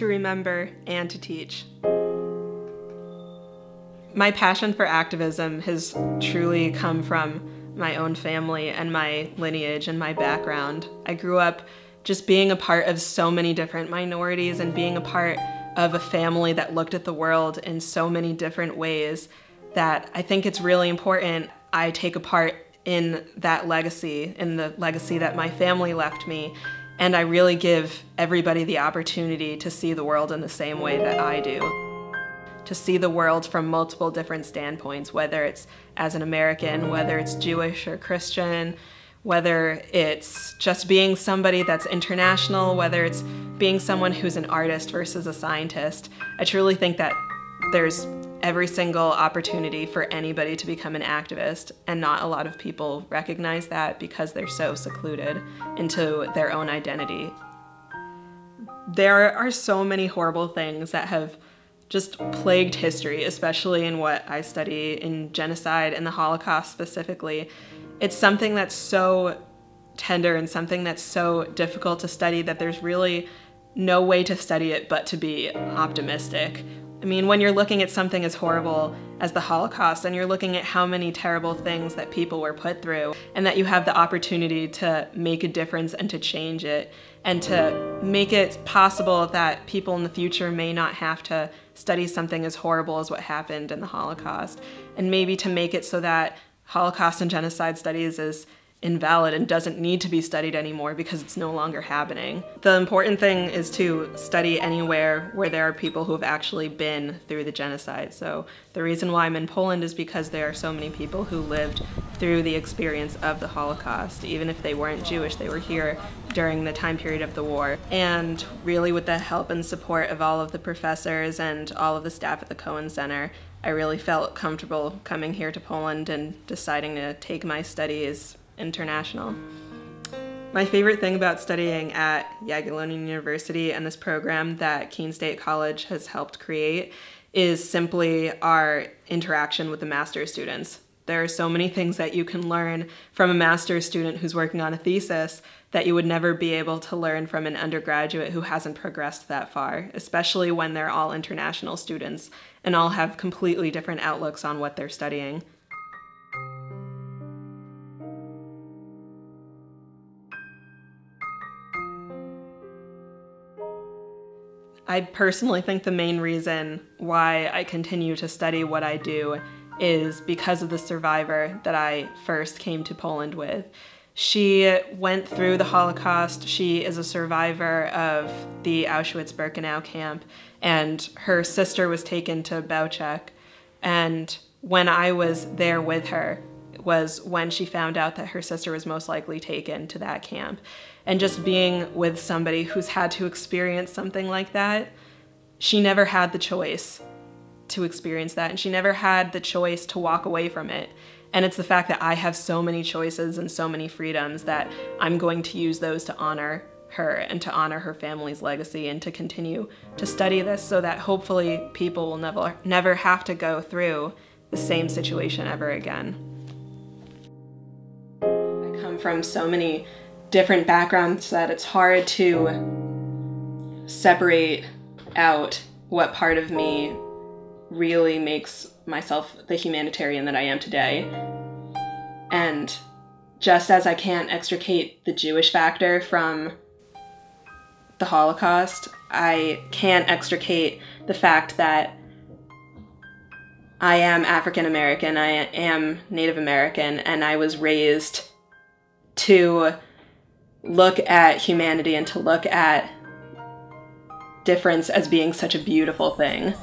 to remember, and to teach. My passion for activism has truly come from my own family and my lineage and my background. I grew up just being a part of so many different minorities and being a part of a family that looked at the world in so many different ways that I think it's really important I take a part in that legacy, in the legacy that my family left me, and I really give everybody the opportunity to see the world in the same way that I do. To see the world from multiple different standpoints, whether it's as an American, whether it's Jewish or Christian, whether it's just being somebody that's international, whether it's being someone who's an artist versus a scientist. I truly think that there's every single opportunity for anybody to become an activist, and not a lot of people recognize that because they're so secluded into their own identity. There are so many horrible things that have just plagued history, especially in what I study in genocide and the Holocaust specifically. It's something that's so tender and something that's so difficult to study that there's really no way to study it but to be optimistic. I mean, when you're looking at something as horrible as the Holocaust and you're looking at how many terrible things that people were put through, and that you have the opportunity to make a difference and to change it, and to make it possible that people in the future may not have to study something as horrible as what happened in the Holocaust, and maybe to make it so that Holocaust and genocide studies is invalid and doesn't need to be studied anymore because it's no longer happening. The important thing is to study anywhere where there are people who have actually been through the genocide. So the reason why I'm in Poland is because there are so many people who lived through the experience of the Holocaust. Even if they weren't Jewish, they were here during the time period of the war. And really with the help and support of all of the professors and all of the staff at the Cohen Center, I really felt comfortable coming here to Poland and deciding to take my studies international. My favorite thing about studying at Jagiellonian University and this program that Keene State College has helped create is simply our interaction with the master's students. There are so many things that you can learn from a master's student who's working on a thesis that you would never be able to learn from an undergraduate who hasn't progressed that far, especially when they're all international students and all have completely different outlooks on what they're studying. I personally think the main reason why I continue to study what I do is because of the survivor that I first came to Poland with. She went through the Holocaust. She is a survivor of the Auschwitz Birkenau camp, and her sister was taken to Belzec. And when I was there with her, was when she found out that her sister was most likely taken to that camp and just being with somebody who's had to experience something like that, she never had the choice to experience that, and she never had the choice to walk away from it. And it's the fact that I have so many choices and so many freedoms that I'm going to use those to honor her and to honor her family's legacy and to continue to study this so that hopefully people will never never have to go through the same situation ever again. From so many different backgrounds that it's hard to separate out what part of me really makes myself the humanitarian that I am today. And just as I can't extricate the Jewish factor from the Holocaust, I can't extricate the fact that I am African American, I am Native American, and I was raised to look at humanity and to look at difference as being such a beautiful thing.